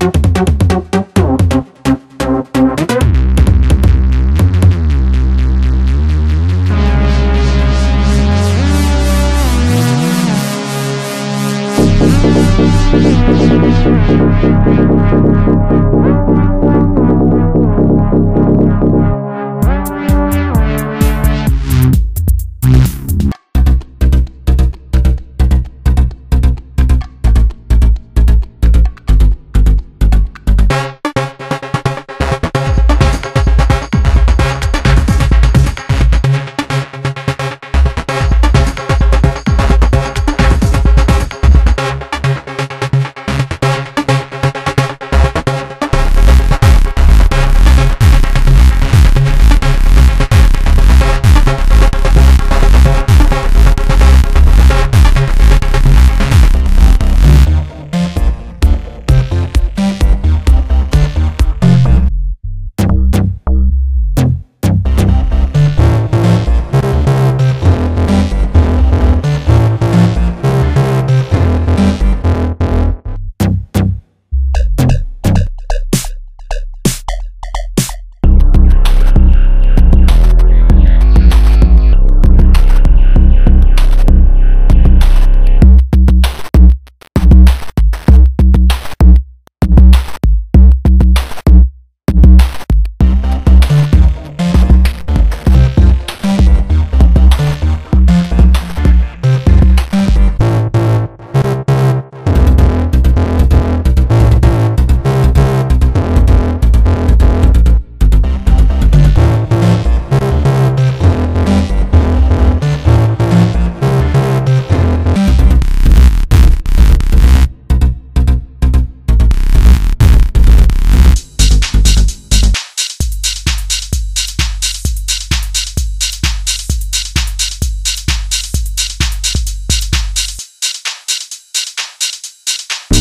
thank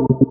Wow.